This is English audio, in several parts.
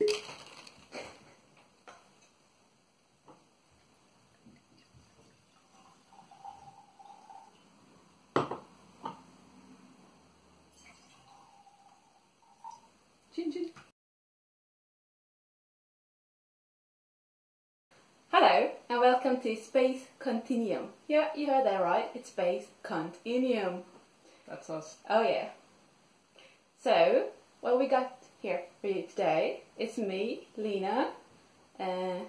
Chin chin. Hello and welcome to Space Cuntinuum. Yeah, you heard that right. It's Space Cuntinuum. That's us. Oh yeah. So, what we got here for you today It's me, Lena. Uh,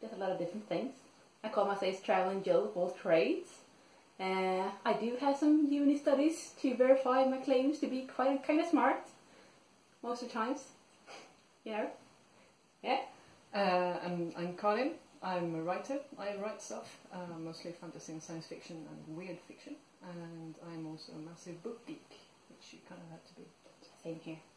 did a lot of different things. I call myself Traveling Jill of all trades. Uh, I do have some uni studies to verify my claims to be quite kind of smart. Most of the times, you know. Yeah. Uh, and I'm Colin. I'm a writer. I write stuff, uh, mostly fantasy and science fiction and weird fiction. And I'm also a massive book geek, which you kind of have to be. Same here.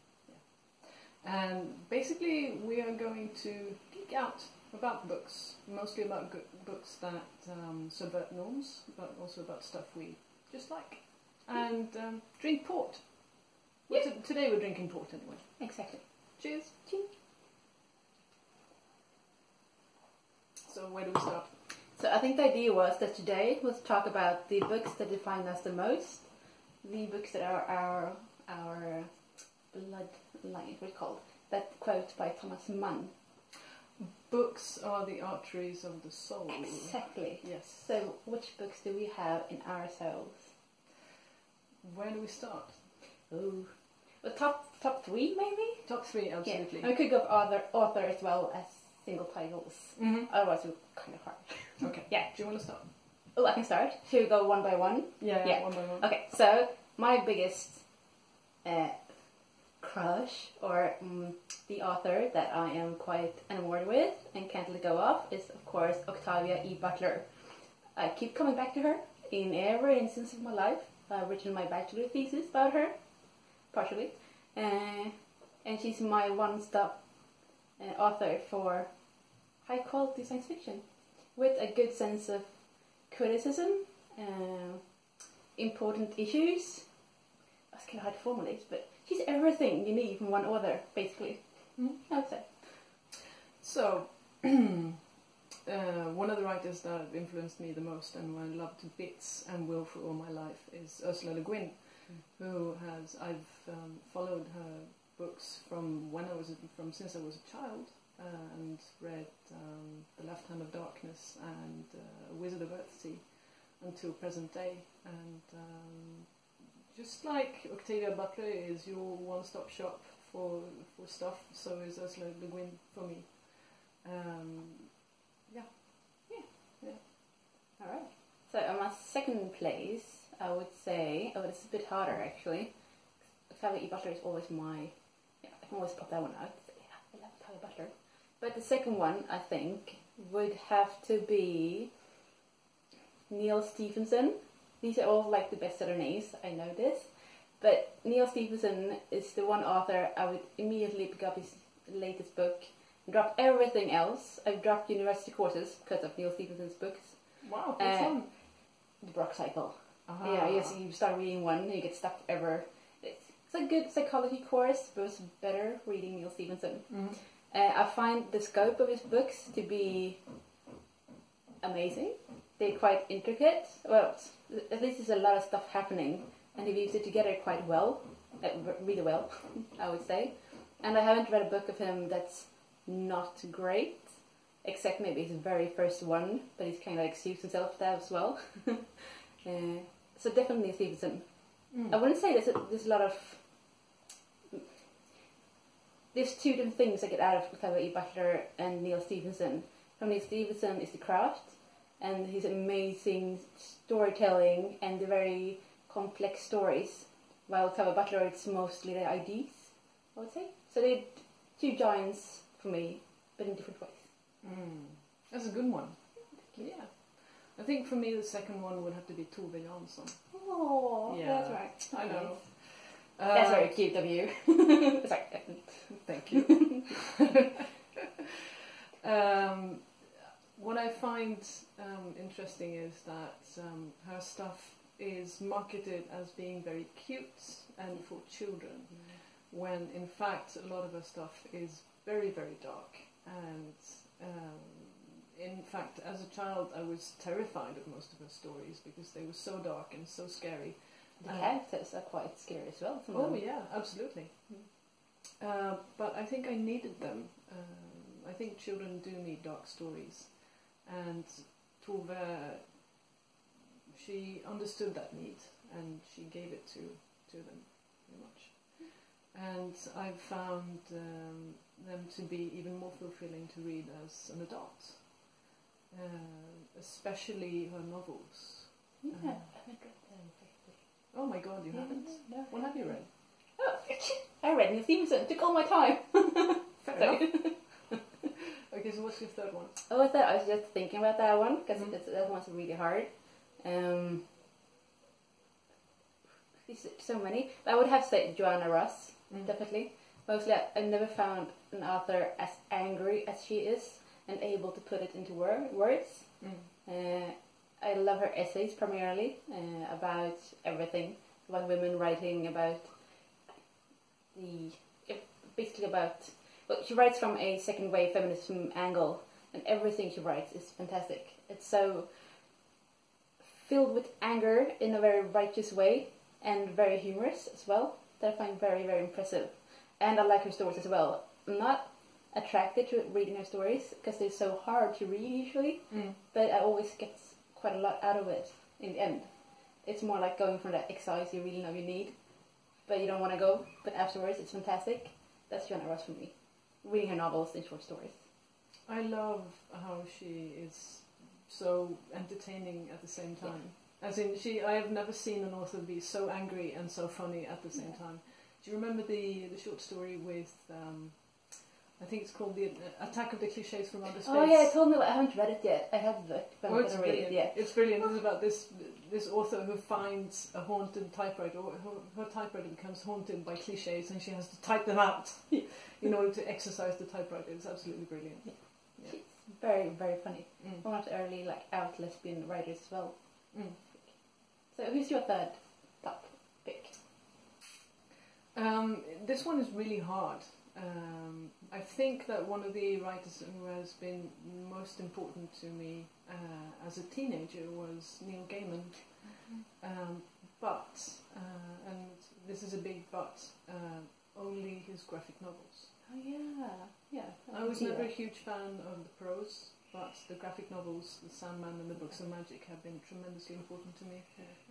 And basically, we are going to geek out about books, mostly about go- books that um, subvert norms, but also about stuff we just like. And um, drink port. Well, t- today we're drinking port anyway. Exactly. Cheers. Cheers. So where do we start? So I think the idea was that today we'll talk about the books that define us the most, the books that are our our blood line, what called, that quote by Thomas Mann. Books are the arteries of the soul. Exactly. Yes. So which books do we have in ourselves? Where do we start? Oh, well, top top three maybe. Top three, absolutely. Yeah. And we could go author author as well as single titles. hmm Otherwise, it's kind of hard. Okay. Yeah. Do you want to start? Oh, I can start. Should we go one by one? Yeah. Yeah. One by one. Okay, so my biggest uh, crush or um, the author that I am quite enamored with and can't let go of is, of course, Octavia E. Butler. I keep coming back to her in every instance of my life. I've written my bachelor thesis about her, partially, uh, and she's my one-stop uh, author for high-quality science fiction with a good sense of criticism. Uh, important issues. Kind of hard to formulate, but she's everything you need from one author, basically. Mhm. I would say. So, uh, one of the writers that have influenced me the most and who I love to bits and will for all my life is Ursula Le Guin, who has I've um, followed her books from when I was a- from since I was a child uh, and read um, The Left Hand of Darkness and uh, Wizard of Earthsea until present day and. Um, just like Octavia Butler is your one-stop shop for for stuff, so is Ursula Le Guin for me. Um, yeah. Yeah. Yeah. Alright. So, on my second place, I would say, oh, it's a bit harder actually. Octavia E. Butler is always my, yeah, I can always pop that one out. Yeah, I love Octavia Butler. But the second one, I think, would have to be Neal Stephenson. These are all like the bestseller names, I know this. But Neal Stephenson is the one author I would immediately pick up his latest book and drop everything else. I've dropped university courses because of Neal Stephenson's books. wow, Uh, what's on? The Baroque Cycle. Ah. Yeah, yes, you start reading one and you get stuck ever. It's, it's a good psychology course, but it's better reading Neil Stephenson. Mhm. Uh, I find the scope of his books to be amazing. They're quite intricate. Well, at least there's a lot of stuff happening, and he weaves it together quite well, uh, really well, I would say. And I haven't read a book of him that's not great, except maybe his very first one, but he's kind of excused himself there as well. uh, so definitely Stephenson. Mm. I wouldn't say there's a, there's a lot of. There's two different things I get out of Octavia E. Butler and Neal Stephenson. From Neal Stephenson is the craft and his amazing storytelling and the very complex stories. While Octavia Butler, it's mostly the ideas, I would say. So they're two giants for me, but in different ways. Mm. That's a good one. Yeah. I think for me the second one would have to be Tove Jansson. Oh, Yeah, that's right. I know. Uh, That's very cute of you. Sorry. Thank you. um, what I find um, interesting is that um, her stuff is marketed as being very cute and for children. when in fact a lot of her stuff is very, very dark. And um, in fact, as a child, I was terrified of most of her stories because they were so dark and so scary. The Uh, characters are quite scary as well. Oh them. yeah, absolutely. Uh, but I think I needed them. Um, I think children do need dark stories, and Tove, she understood that need and she gave it to to them, pretty much. And I've found um, them to be even more fulfilling to read as an adult, uh, especially her novels. Yeah, I haven't read them exactly. Oh my God, you haven't? No. What have you read? Oh, I read Neal Stephenson. Took all my time. Fair enough. So what's your third one? Oh, I thought I was just thinking about that one because Mhm. that one's really hard. Um, so many. But I would have said Joanna Russ, Mm. definitely. Mostly, I- I've never found an author as angry as she is and able to put it into wor- words. Mm. Uh, I love her essays primarily uh, about everything about women writing about the basically about well she writes from a second wave feminism angle and everything she writes is fantastic. It's so filled with anger in a very righteous way and very humorous as well. That I find very very impressive. And I like her stories as well. I'm not attracted to reading her stories because they're so hard to read usually Mm. but I always get quite a lot out of it in the end. It's more like going for that exercise you really know you need, but you don't want to go. But afterwards, it's fantastic. That's Joanna Russ for me. Reading her novels and short stories. I love how she is so entertaining at the same time. As in, she I have never seen an author be so angry and so funny at the same Yeah. time. Do you remember the the short story with? Um, I think it's called the uh, Attack of the Cliches from Outer Space. Oh yeah, I told me I haven't read it yet. I have the book, but Oh, I'm it's gonna read brilliant. it. Yeah. It's brilliant. It's about this this author who finds a haunted typewriter, or her, her typewriter becomes haunted by cliches, and she has to type them out in order to exercise the typewriter. It's absolutely brilliant. Yeah. She's very very funny. Mm. One of the early like out lesbian writers as well. Mm. So who's your third top pick? Um, this one is really hard. Um, I think that one of the writers who has been most important to me uh, as a teenager was Neil Gaiman. Um, but, uh, and this is a big but, uh, only his graphic novels. Oh yeah, yeah. I was see never a huge fan of the prose, but the graphic novels, The Sandman and the Books of Magic, have been tremendously important to me.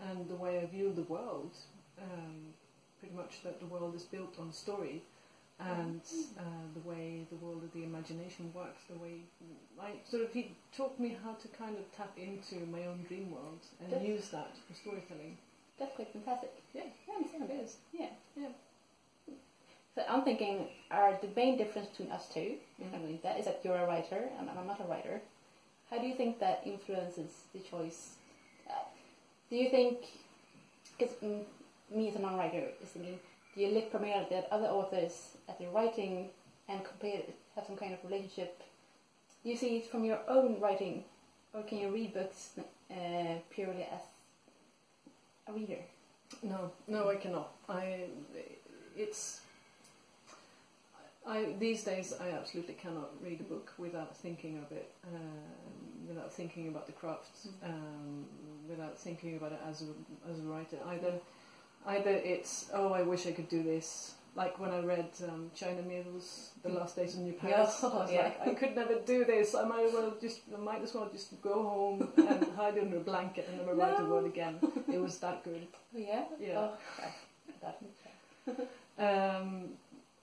And the way I view the world, um, pretty much that the world is built on story, and uh, the way the world of the imagination works, the way I sort of he taught me how to kind of tap into my own dream world and That's- use that for storytelling. That's quite fantastic. Yeah, I understand. it is. Yeah. Yeah. So I'm thinking, are the main difference between us two, Mhm. I believe that, is that you're a writer and I'm not a writer. How do you think that influences the choice? Uh, do you think, because mm, me as a non-writer is thinking, you look primarily at other authors at their writing and compare, have some kind of relationship? Do you see it from your own writing, or can you read books uh, purely as a reader? No, no, I cannot. I, it's. I these days I absolutely cannot read a book without thinking of it, um, without thinking about the craft, um, without thinking about it as a as a writer. Either, either it's oh I wish I could do this. Like when I read um, China Miéville, The Last Days of New Paris, I was yeah. like, I could never do this. I might as well just, I might as well just go home and hide under a blanket and never write a No. word again. It was that good. Yeah? Yeah. Oh, okay. Um,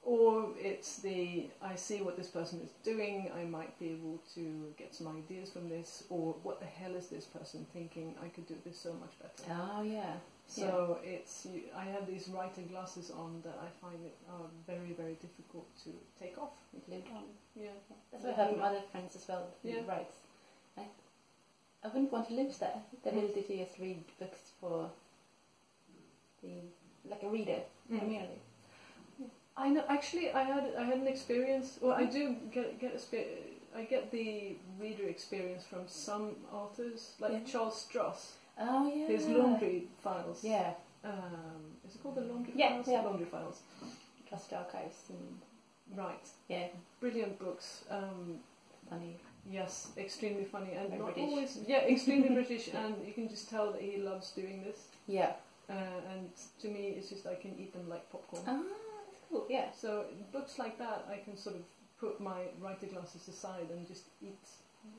or it's the I see what this person is doing, I might be able to get some ideas from this, or what the hell is this person thinking? I could do this so much better. Oh yeah. So it's you, I have these writer glasses on that I find it are very very difficult to take off. It lived on. Yeah, That's what I have from other friends as well who Yeah. writes. I, I wouldn't want to live there. The ability to just read books for the like a reader Mm. primarily. I know. Actually, I had I had an experience. Well, I do get get a I get the reader experience from some authors, like Yeah. Charles Stross. Oh yeah. His laundry files. Yeah. Um, is it called the laundry Yeah, files? yeah. Laundry files. Atrocity Archives and Right. yeah, Brilliant books. Um, funny. yes, extremely funny and Very not British. always. Yeah, extremely British, Yeah. and you can just tell that he loves doing this. Yeah. Uh, and to me, it's just I can eat them like popcorn. Ah, that's cool. Yeah. So books like that, I can sort of put my writing glasses aside and just eat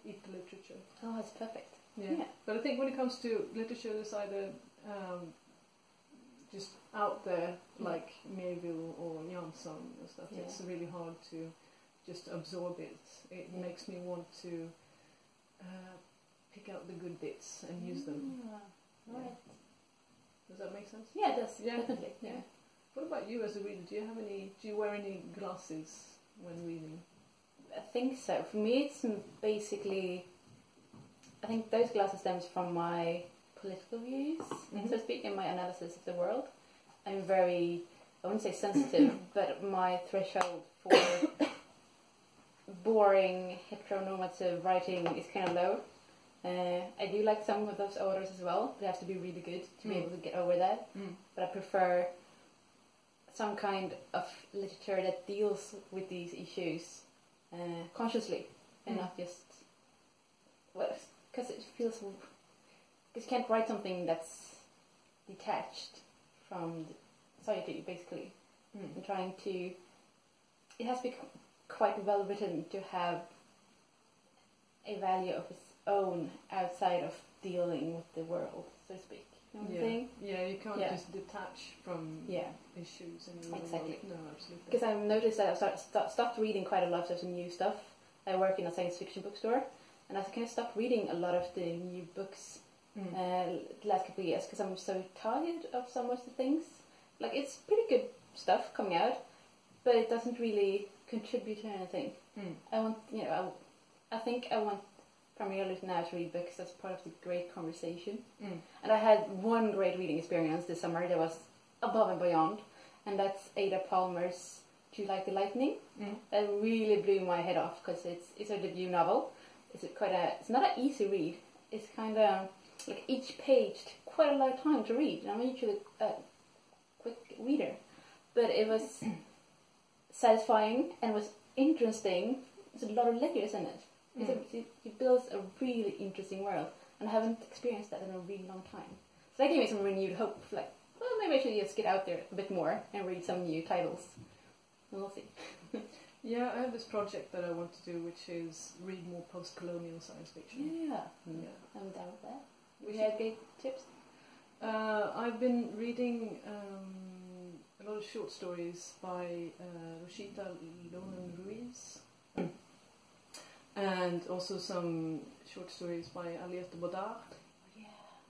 eat the literature. Oh, that's perfect. Yeah. Yeah. But I think when it comes to literature that's either um, just out there, like Miéville or Jansson and stuff, Yeah. it's really hard to just absorb it. It Yeah. makes me want to uh, pick out the good bits and use them. Yeah. right. Does that make sense? Yeah, it does. Yeah. Definitely. Yeah. What about you as a reader? Do you have any? Do you wear any glasses when reading? I think so. For me, it's basically. I think those glasses stems from my political views, Mhm. so to speak, in my analysis of the world. I'm very, I wouldn't say sensitive, but my threshold for boring heteronormative writing is kind of low. Uh, I do like some of those authors as well, They have to be really good to be Mm. able to get over that. But I prefer some kind of literature that deals with these issues uh, consciously and Mm. not just well, because it feels because you can't write something that's detached from the society, basically. Mm. And trying to, it has to be quite well written to have a value of its own outside of dealing with the world, so to speak. You know Yeah. Yeah, you can't Yeah. just detach from Yeah. issues real Exactly. No, absolutely. Because I've noticed that I've start, st- stopped reading quite a lot of some new stuff. I work in a science fiction bookstore, and I kind of stopped reading a lot of the new books Mm. uh, the last couple of years because I'm so tired of some of the things. Like it's pretty good stuff coming out, but it doesn't really contribute to anything. Mm. I want, you know, I, I think I want primarily now to read books as part of the great conversation. Mm. And I had one great reading experience this summer that was above and beyond, and that's Ada Palmer's "Too Like the Lightning?" Mm. That really blew my head off because it's it's her debut novel. It's quite a it's not an easy read. It's kind of like each page took quite a lot of time to read. And I'm usually a quick reader, but it was satisfying and was interesting. There's a lot of layers in it. Mm. it, it builds a really interesting world, and I haven't experienced that in a really long time. So that gave me some renewed hope. Like, well, maybe I should just get out there a bit more and read some new titles. And we'll see. Yeah, I have this project that I want to do, which is read more post-colonial science fiction. Yeah, Yeah. I'm down with that. We had great tips. Uh, I've been reading um, a lot of short stories by uh, Rosita Lonan Ruiz, and also some short stories by Aliette Bodard.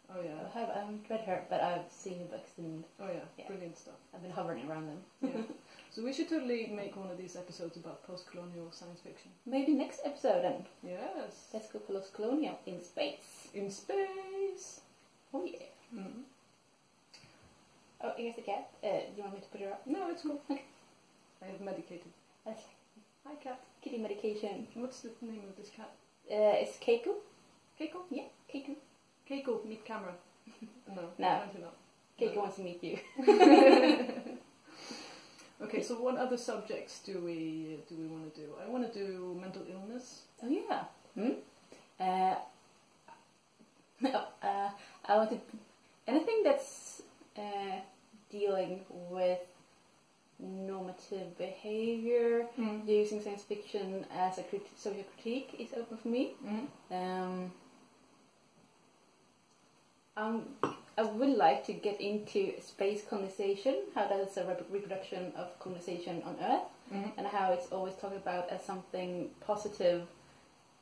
Oh yeah, I, have, I haven't read her, but I've seen the books and oh yeah, Yeah. brilliant stuff. I've been hovering around them. Yeah. so we should totally make one of these episodes about post-colonial science fiction. Maybe next episode then. Yes, Let's go post colonial in space. in space. Oh yeah. Mhm. Oh, here's the cat. Uh, do you want me to put her up? No, it's cool. I have medicated. That's Hi cat. kitty medication. What's the name of this cat? Uh, it's Keiko. Keiko. Yeah, Keiko. Keiko, meet camera. No, No. Keiko No. wants to meet you. Okay, so what other subjects do we do we want to do? I want to do mental illness. Oh yeah. Hmm? Uh, uh, I want to anything that's uh, dealing with normative behavior, using science fiction as a crit- social critique is open for me. Mm. Um, um, I would like to get into space colonization, how that is a rep- reproduction of colonization on Earth Mm. and how it's always talked about as something positive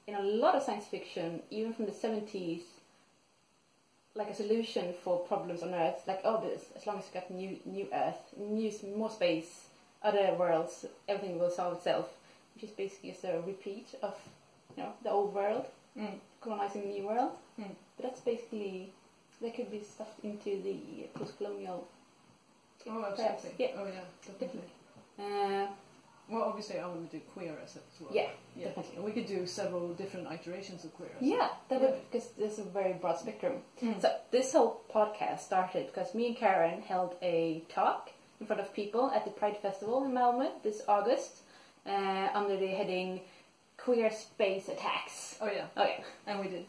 in a lot of science fiction, even from the 70s, like a solution for problems on Earth. Like, oh, but as- long as you got new, new Earth, new, more space, other worlds, everything will solve itself. Which is basically just a repeat of, you know, the old world Mm. colonizing the new world. Mm. But that's basically that could be stuffed into the post-colonial. Oh, absolutely. Yeah, Oh, yeah, definitely. uh, Well, obviously, I want to do queer as well. yeah, yeah. definitely. We could do several different iterations of queer. as Yeah, that would because there's a very broad spectrum. Mm. So this whole podcast started because me and Karen held a talk in front of people at the Pride Festival in Malmö this August uh, under the heading Queer Space Attacks. Oh yeah, Oh yeah, and we did.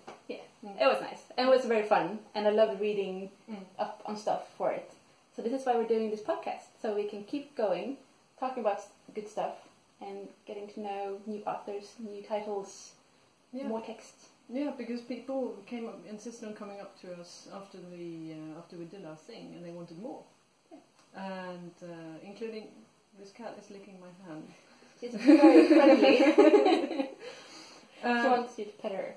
It was nice and it was very fun and I loved reading Mm. up on stuff for it. So this is why we're doing this podcast so we can keep going, talking about good stuff and getting to know new authors, new titles, Yeah. more text. Yeah, because people came up, insisted on coming up to us after the uh, after we did our thing, and they wanted more. And uh, including this cat is licking my hand. She's very friendly. she Um, wants you to pet her.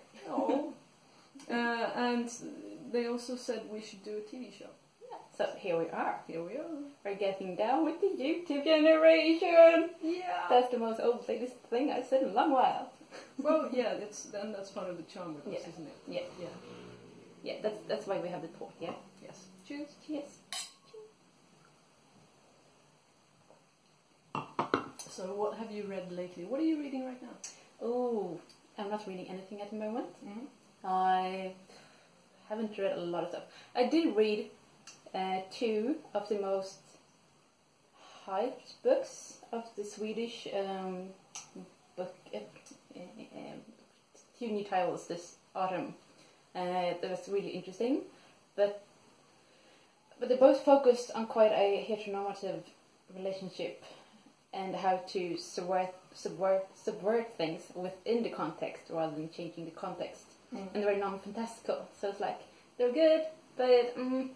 Uh, they also said we should do a TV show. Yeah. So here we are. Here we are. We're getting down with the YouTube generation. Yeah. That's the most old latest thing I've said in a long while. well, yeah, that's and that's part of the charm with us, Yeah. isn't it? Yeah. Yeah. Yeah, that's that's why we have the talk, yeah? Yes. Cheers. Cheers. So, what have you read lately? What are you reading right now? Oh, I'm not reading anything at the moment. Mm-hmm. I haven't read a lot of stuff. I did read uh, two of the most hyped books of the Swedish um, book. Uh, uh, um, two new titles this autumn. Uh, that was really interesting, but but they both focused on quite a heteronormative relationship and how to subvert subvert subvert things within the context rather than changing the context and they're were non-fantastical. So it's like they're good, but mm,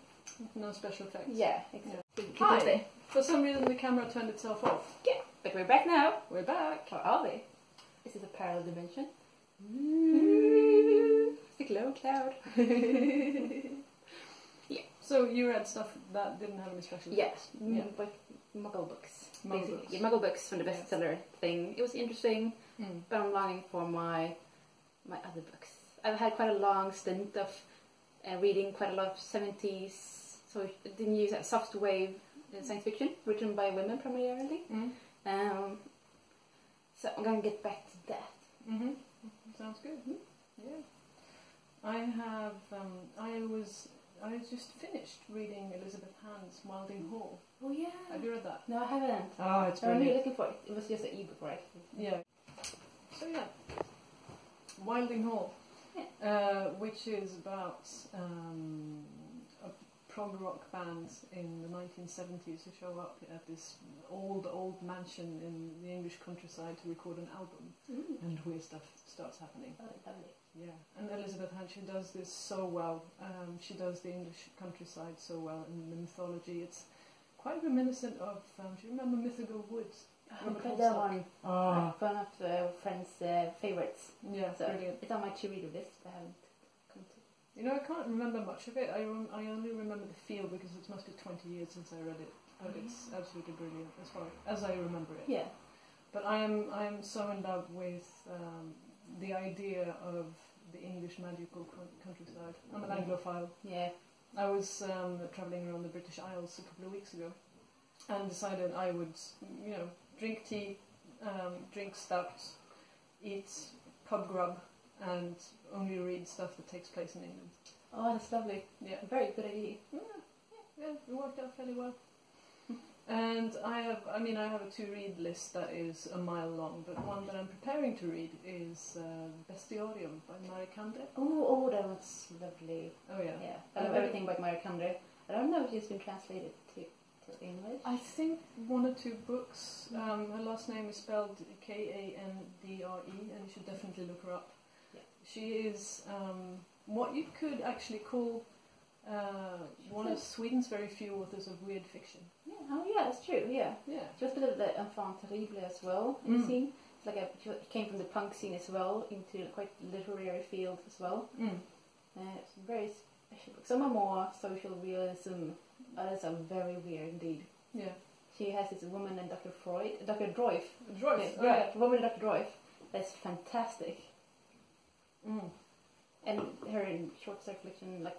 No special effects. yeah, exactly. Keep Hi. For some reason, the camera turned itself off. Yeah, but we're back now. We're back. Or are we? This is a parallel dimension. The glow cloud. Yeah. So you read stuff that didn't have any special Yes, Yeah. mm, but Muggle books. Muggle books. Yeah, Muggle books from the Yeah. bestseller thing. It was interesting, Mm. but I'm longing for my my other books. I've had quite a long stint of uh, reading quite a lot of 70s, so the new soft wave uh, science fiction written by women primarily. Mm. Um, so I'm going to get back to that. Mm-hmm. Sounds good. Yeah. I have. Um, I was. I just finished reading Elizabeth Hand's Wylding Hall. Oh yeah. Have you read that? No, I haven't. Oh, it's I remember you looking for it. It was just an ebook, right? Yeah. So yeah, Wylding Hall. Uh, which is about um, a prog rock band in the 1970s who show up at this old, old mansion in the English countryside to record an album, Mm. and weird stuff starts happening. Oh, lovely. Yeah, and Elizabeth she does this so well. Um, she does the English countryside so well, and the mythology. It's quite reminiscent of. Um, do you remember Mythical Woods? I Robert haven't read that Holdstock. one. Oh, One of the friends' uh, favorites. yeah, So brilliant. it's on my to-reader list. but I haven't come to. You know, I can't remember much of it. I, rem- I only remember the feel because it must be 20 years since I read it. But it's absolutely brilliant as far as I remember it. Yeah. But I am I am so in love with um, the idea of the English magical coun- countryside. I'm an Mhm. Anglophile. Yeah. I was um, traveling around the British Isles a couple of weeks ago, and decided I would, you know, drink tea, um, drink stout, eat pub grub, and only read stuff that takes place in England. Oh, that's lovely. Yeah. Very good idea. Yeah, yeah, it worked out fairly well. And I have, I mean, I have a to-read list that is a mile long, but one that I'm preparing to read is uh, Bestiarium by Mare Kandre. Oh, oh, that lovely. Oh yeah. Yeah. I love everything by Mare Kandre. I don't know if it's been translated English. I think one or two books. Um, her last name is spelled K A N D R E, and you should definitely look her up. Yeah. She is um, what you could actually call uh, one of Sweden's very few authors of weird fiction. Yeah. Oh, yeah, that's true. Yeah. Yeah. Was a bit of the enfant terrible as well in Mm. scene. It's like a, she came from the punk scene as well into quite literary field as well. Mm. Uh, it's very special book. Some are more social realism, others are very weird indeed. Yeah. She has this woman and Dr. Freud, Dr. Dreuf. Dreuf. Yeah, oh, yeah. woman and Dr. Dreuf. That's fantastic. Mm. And her in short collection, like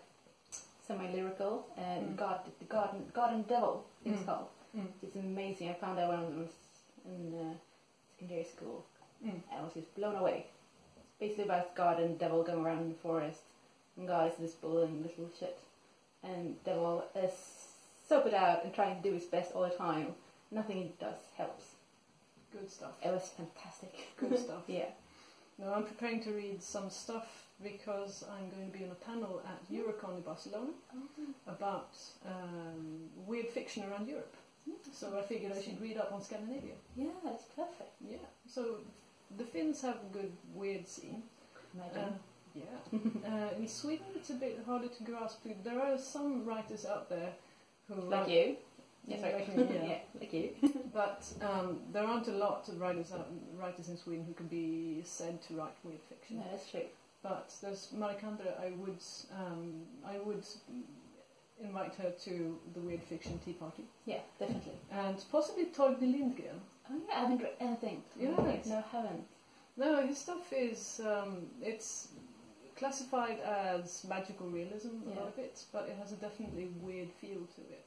semi-lyrical, and Mm. God, the God, God and Devil, it's Mm. called. Mm. It's amazing. I found that when I was in uh, secondary school. Mm. I was just blown away. It's basically about God and Devil going around in the forest, and God is this bull and little shit, and Devil is soap it out and trying to do his best all the time. Nothing he does helps. Good stuff. It was fantastic. Good stuff. Yeah. Now I'm preparing to read some stuff because I'm going to be on a panel at Eurocon in Barcelona about um, weird fiction around Europe. So I figured I should read up on Scandinavia. Yeah, that's perfect. Yeah. So the Finns have a good weird scene. Imagine. Uh, yeah. uh, in Sweden, it's a bit harder to grasp. There are some writers out there who like you. Yeah, sorry. like me, yeah. yeah, like you. but um, there aren't a lot of writers out, writers in Sweden who can be said to write weird fiction. No, that's true. But there's Mare Kandre. I would um, I would invite her to the weird fiction tea party, Yeah, definitely. and possibly Torgny Lindgren. Oh yeah, I haven't read anything. You No, haven't? No, I haven't. No, his stuff is um, it's classified as magical realism, a lot of it, but it has a definitely weird feel to it.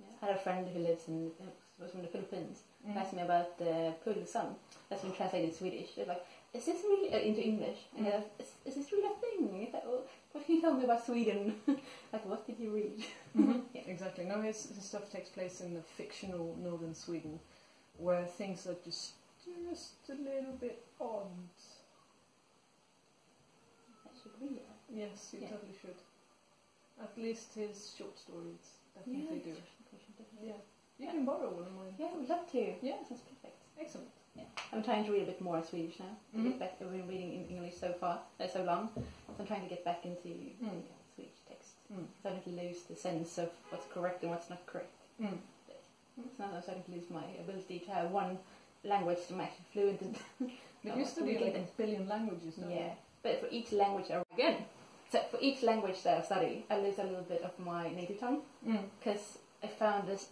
Yeah. I had a friend who lives in uh, was from the Philippines. Mm. Asked me about the Pölsan. That's been translated in Swedish. They're like, is this really uh, into English? And Mm. they're like, is, is this really a thing? Like, well, what can you tell me about Sweden? like, what did you read? Mhm. Yeah. Exactly. No, his, his stuff takes place in the fictional northern Sweden, where things are just just a little bit odd. I should read it. Yes, you Yeah. totally should. At least his short stories definitely do. Yeah, you Yeah. can borrow one of mine. Yeah, I would love to. Yeah. That's perfect. Excellent. I'm trying to read a bit more Swedish now. To Mhm. get back, I've been reading in English so far, uh, so long. So I'm trying to get back into Mm. Swedish text. Mm. Starting to lose the sense of what's correct and what's not correct. Mm. It's now I'm starting to lose my ability to have one language to actually fluent in. But Oh, you study like a billion languages now. yeah, but for each language I again, so for each language that I study, I lose a little bit of my native tongue Mm. because I found this.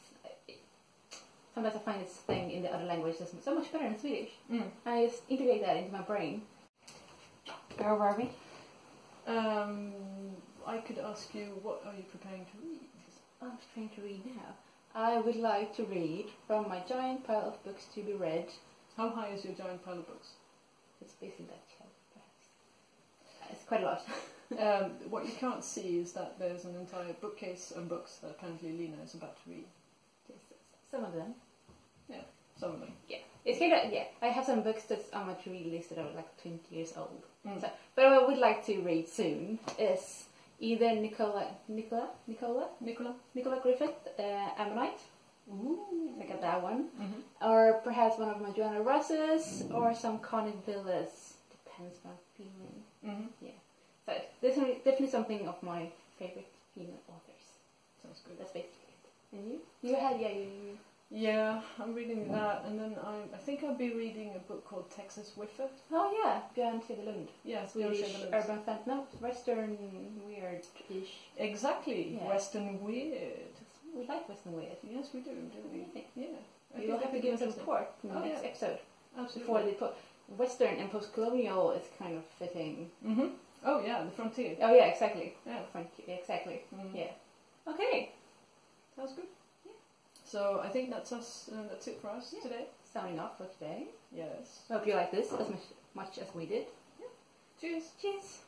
Sometimes I find this thing in the other language that's so much better in Swedish. Mm. I just integrate that into my brain. Where were we? Um, I could ask you, what are you preparing to read? I'm preparing to read now. I would like to read from my giant pile of books to be read. How high is your giant pile of books? It's basically that shelf, perhaps. It's quite a lot. Um, what you can't see is that there's an entire bookcase of books that apparently Lena is about to read. Yes, Some of them. Yeah, some of them. Yeah, it's kind of yeah. I have some books that's on my to read list that are like 20 years old. Mm. So, but what I would like to read soon is either Nicola Nicola Nicola Nicola? Nicola Griffith, uh, Ammonite. Ooh. I got that one. hmm Or perhaps one of my Joanna Russes, or some Connie Villas. Depends on feeling. hmm So this is definitely something of my favorite female authors. Sounds good. That's basically it. And you? You had yeah you. you Yeah, I'm reading that, and then I, I think I'll be reading a book called Texas Whiffer. oh yeah, Björn Tevelund. Yeah, Swedish urban fan. No, Western weird-ish. Exactly. Yeah. Western weird. We like Western weird. Yes, we do, don't we? Yeah. I You'll have to give us a report in the Oh, next yeah. episode Absolutely. before the Western and post-colonial is kind of fitting. hmm Oh yeah, the frontier. Oh yeah, exactly. Yeah. Thank you. Exactly. Mhm. Yeah. Okay. Sounds good. Yeah. So I think that's us. Uh, that's it for us Yeah. today. Signing off for today. Yes. Hope you like this as much, much as we did. Yeah. Cheers. Cheers.